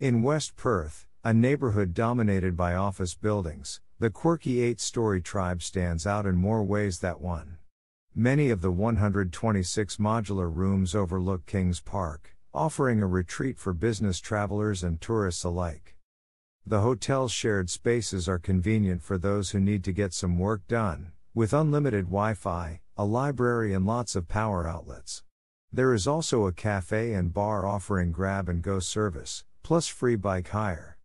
In West Perth, a neighborhood dominated by office buildings, the quirky eight story tribe stands out in more ways than one. Many of the 126 modular rooms overlook Kings Park, offering a retreat for business travelers and tourists alike. The hotel's shared spaces are convenient for those who need to get some work done, with unlimited Wi Fi, a library, and lots of power outlets. There is also a cafe and bar offering grab and go service, plus free bike hire.